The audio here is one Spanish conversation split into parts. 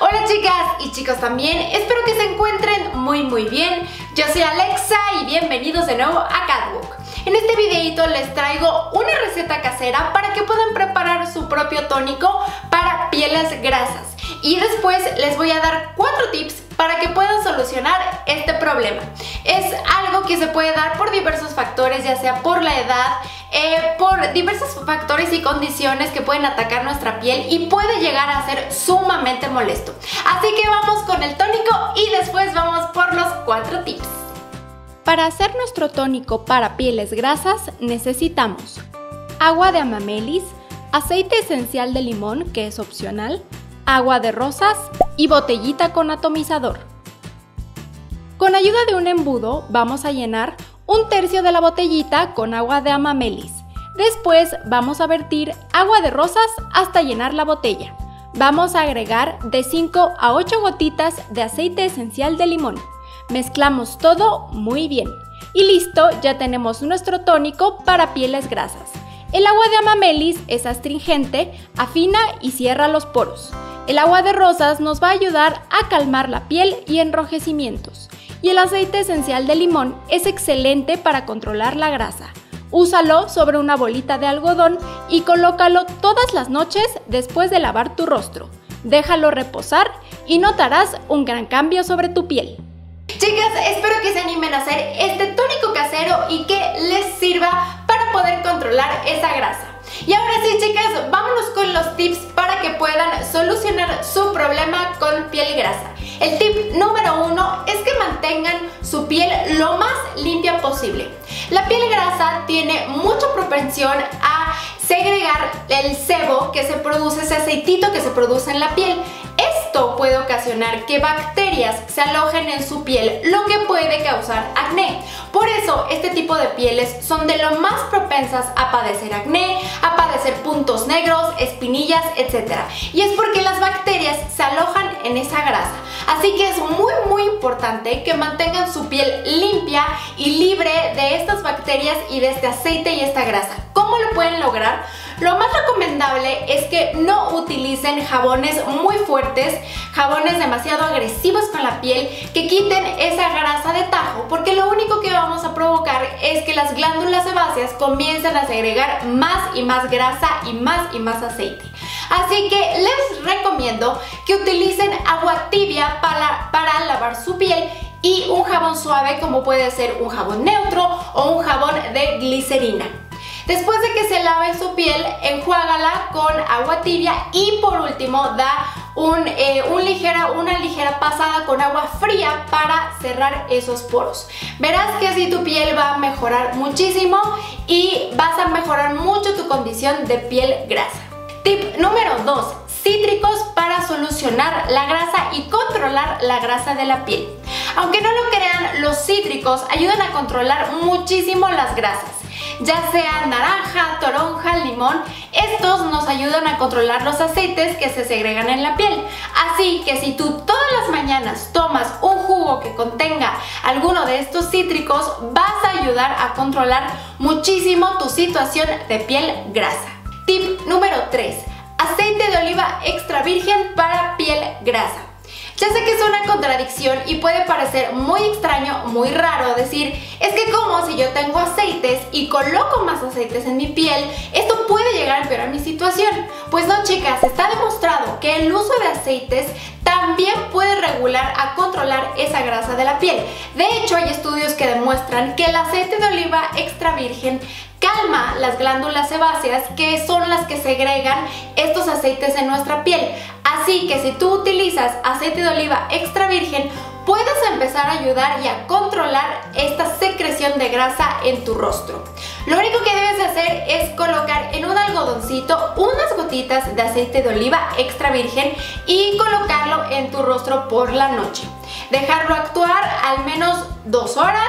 Hola chicas y chicos también, espero que se encuentren muy muy bien. Yo soy Alexa y bienvenidos de nuevo a Catwalk. En este videito les traigo una receta casera para que puedan preparar su propio tónico para pieles grasas. Y después les voy a dar cuatro tips para que puedan solucionar este problema. Es algo que se puede dar por diversos factores, ya sea por la edad, eh, por diversos factores y condiciones que pueden atacar nuestra piel y puede llegar a ser sumamente molesto. Así que vamos con el tónico y después vamos por los cuatro tips. Para hacer nuestro tónico para pieles grasas necesitamos agua de amamelis, aceite esencial de limón, que es opcional, agua de rosas y botellita con atomizador. Con ayuda de un embudo vamos a llenar un tercio de la botellita con agua de amamelis. Después vamos a vertir agua de rosas hasta llenar la botella. Vamos a agregar de 5 a 8 gotitas de aceite esencial de limón. Mezclamos todo muy bien. Y listo, ya tenemos nuestro tónico para pieles grasas. El agua de amamelis es astringente, afina y cierra los poros. El agua de rosas nos va a ayudar a calmar la piel y enrojecimientos. Y el aceite esencial de limón es excelente para controlar la grasa. Úsalo sobre una bolita de algodón y colócalo todas las noches después de lavar tu rostro. Déjalo reposar y notarás un gran cambio sobre tu piel. Chicas, espero que se animen a hacer este tónico casero y que les sirva para poder controlar esa grasa. Y ahora sí, chicas, vámonos con los tips para que puedan solucionar su problema con piel grasa. El tip número uno es que mantengan su piel lo más limpia posible. La piel grasa tiene mucha propensión a segregar el sebo que se produce, ese aceitito que se produce en la piel. Esto puede ocasionar que bacterias se alojen en su piel, lo que puede causar acné. Por eso, este tipo de pieles son de lo más propensas a padecer acné, puntos negros, espinillas, etc. Y es porque las bacterias se alojan en esa grasa. Así que es muy muy importante que mantengan su piel limpia y libre de estas bacterias y de este aceite y esta grasa. ¿Cómo lo pueden lograr? Lo más recomendable es que no utilicen jabones muy fuertes, jabones demasiado agresivos con la piel, que quiten esa grasa de tajo, porque lo único que vamos a provocar es que las glándulas sebáceas comiencen a segregar más y más grasa y más y más aceite. Así que les recomiendo que utilicen agua tibia para, para lavar su piel y un jabón suave como puede ser un jabón neutro o un jabón de glicerina. Después de que se lave su piel, enjuágala con agua tibia y por último da eh, un, ligera, una ligera pasada con agua fría para cerrar esos poros. Verás que así tu piel va a mejorar muchísimo y vas a mejorar mucho tu condición de piel grasa. Tip número 2. Cítricos para solucionar la grasa y controlar la grasa de la piel. Aunque no lo crean, los cítricos ayudan a controlar muchísimo las grasas ya sea naranja, toronja, limón, estos nos ayudan a controlar los aceites que se segregan en la piel. Así que si tú todas las mañanas tomas un jugo que contenga alguno de estos cítricos, vas a ayudar a controlar muchísimo tu situación de piel grasa. Tip número 3. Aceite de oliva extra virgen para piel grasa. Ya sé que es una contradicción y puede parecer muy extraño, muy raro decir, es que como si yo tengo aceites y coloco más aceites en mi piel, esto puede llegar a empeorar mi situación. Pues no chicas, está demostrado que el uso de aceites también puede regular a controlar esa grasa de la piel. De hecho, hay estudios que demuestran que el aceite de oliva extra virgen calma las glándulas sebáceas que son las que segregan estos aceites en nuestra piel. Así que si tú utilizas aceite de oliva extra virgen, puedes empezar a ayudar y a controlar esta secreción de grasa en tu rostro. Lo único que debes de hacer es colocar en un algodoncito unas gotitas de aceite de oliva extra virgen y colocarlo en tu rostro por la noche. Dejarlo actuar al menos dos horas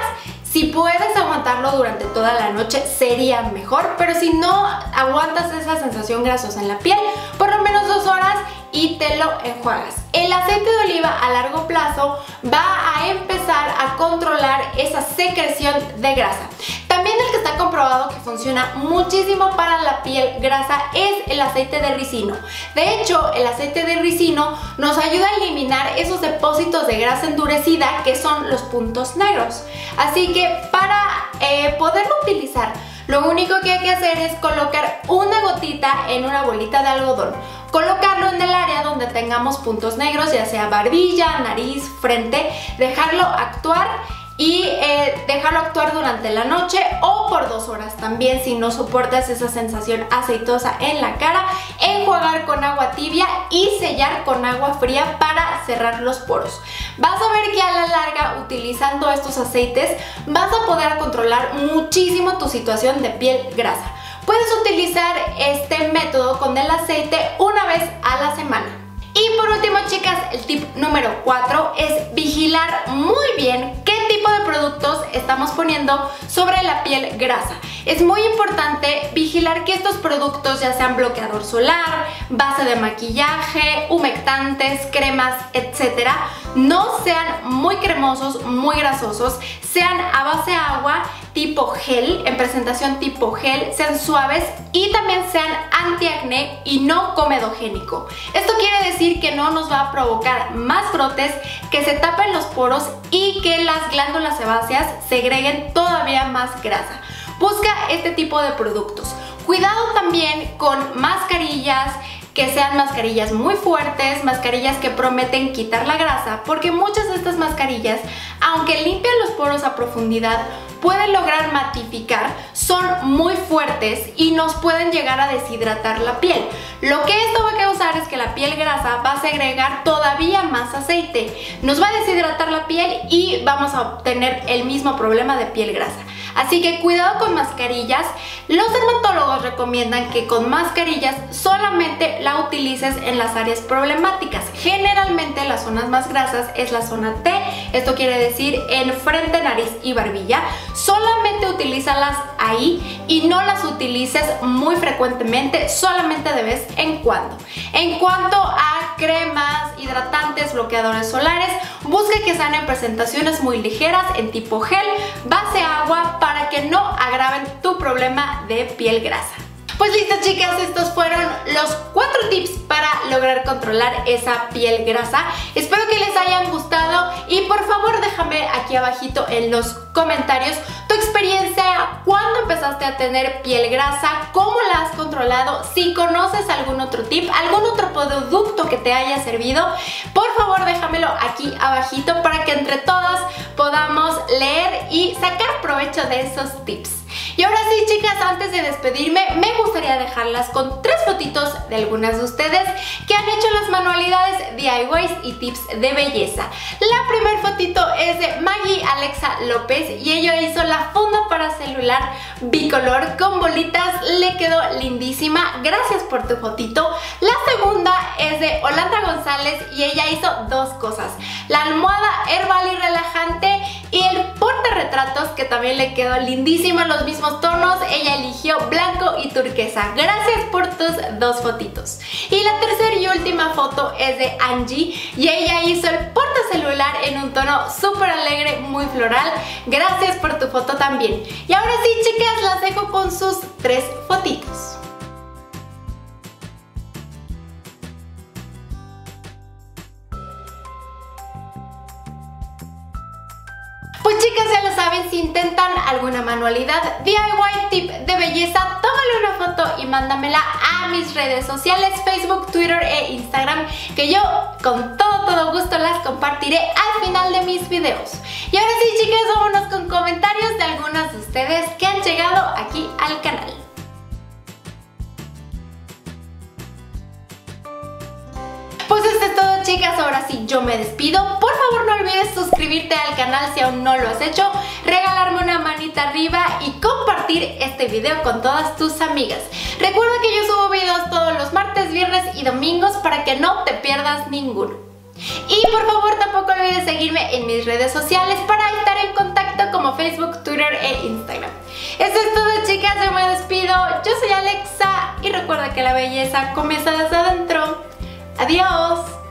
si puedes aguantarlo durante toda la noche sería mejor, pero si no aguantas esa sensación grasosa en la piel, por lo menos dos horas y te lo enjuagas. El aceite de oliva a largo plazo va a empezar a controlar esa secreción de grasa. También el que está comprobado que funciona muchísimo para la piel grasa es el aceite de ricino. De hecho, el aceite de ricino nos ayuda a eliminar esos depósitos de grasa endurecida que son los puntos negros. Así que para eh, poderlo utilizar, lo único que hay que hacer es colocar una gotita en una bolita de algodón. Colocarlo en el área donde tengamos puntos negros, ya sea barbilla, nariz, frente, dejarlo actuar y eh, dejarlo actuar durante la noche o por dos horas también si no soportas esa sensación aceitosa en la cara, enjuagar con agua tibia y sellar con agua fría para cerrar los poros. Vas a ver que a la larga utilizando estos aceites vas a poder controlar muchísimo tu situación de piel grasa. Puedes utilizar este método con el aceite una vez a la semana. Y por último, chicas, el tip número 4 es vigilar muy bien qué tipo de productos estamos poniendo sobre la piel grasa. Es muy importante vigilar que estos productos, ya sean bloqueador solar, base de maquillaje, humectantes, cremas, etcétera, no sean muy cremosos, muy grasosos, sean a base de agua tipo gel, en presentación tipo gel, sean suaves y también sean antiacné y no comedogénico. Esto quiere decir que no nos va a provocar más brotes, que se tapen los poros y que las glándulas sebáceas segreguen todavía más grasa. Busca este tipo de productos. Cuidado también con mascarillas, que sean mascarillas muy fuertes, mascarillas que prometen quitar la grasa, porque muchas de estas mascarillas, aunque limpian los poros a profundidad, pueden lograr matificar, son muy fuertes y nos pueden llegar a deshidratar la piel. Lo que esto va a causar es que la piel grasa va a segregar todavía más aceite, nos va a deshidratar la piel y vamos a obtener el mismo problema de piel grasa. Así que cuidado con mascarillas. Los dermatólogos recomiendan que con mascarillas solamente la utilices en las áreas problemáticas. Generalmente las zonas más grasas es la zona T, esto quiere decir en frente, nariz y barbilla. Solamente utilízalas ahí y no las utilices muy frecuentemente, solamente de vez en cuando. En cuanto a cremas, hidratantes, bloqueadores solares, busca que sean en presentaciones muy ligeras, en tipo gel, base agua, para que no agraven tu problema de piel grasa. Pues listo chicas, estos fueron los cuatro tips para lograr controlar esa piel grasa. Espero que les hayan gustado y por favor déjame aquí abajito en los comentarios tu experiencia, cuándo empezaste a tener piel grasa, cómo la has controlado, si conoces algún otro tip, algún otro producto que te haya servido, por favor déjamelo aquí abajito para que entre todas podamos leer y sacar provecho de esos tips. Y ahora sí, chicas, antes de despedirme, me gustaría dejarlas con tres fotitos de algunas de ustedes que han hecho las manualidades DIYs y tips de belleza. La primera fotito es de Maggie Alexa López y ella hizo la funda para celular bicolor con bolitas, le quedó lindísima. Gracias por tu fotito. La segunda es de Olanda González y ella hizo dos cosas. La almohada herbal y relajante y el porte retratos que también le quedó lindísimo los mismos tonos, ella eligió blanco y turquesa. Gracias por tus dos fotitos. Y la tercera y última foto es de Angie y ella hizo el celular en un tono súper alegre, muy floral. Gracias por tu foto también. Y ahora sí, chicas, las dejo con sus tres fotitos. Pues chicas, ya lo saben, si intentan alguna manualidad DIY tip de belleza, tómale una foto y mándamela a mis redes sociales, Facebook, Twitter e Instagram, que yo con todo, todo gusto las compartiré al final de mis videos. Y ahora sí, chicas, vámonos con comentarios de algunas de ustedes que han llegado aquí al canal. Pues esto es todo chicas, ahora sí yo me despido. Por favor no olvides suscribirte al canal si aún no lo has hecho, regalarme una manita arriba y compartir este video con todas tus amigas. Recuerda que yo subo videos todos los martes, viernes y domingos para que no te pierdas ninguno. Y por favor tampoco olvides seguirme en mis redes sociales para estar en contacto como Facebook, Twitter e Instagram. Eso es todo chicas, yo me despido. Yo soy Alexa y recuerda que la belleza comienza desde adentro. ¡Adiós!